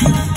you.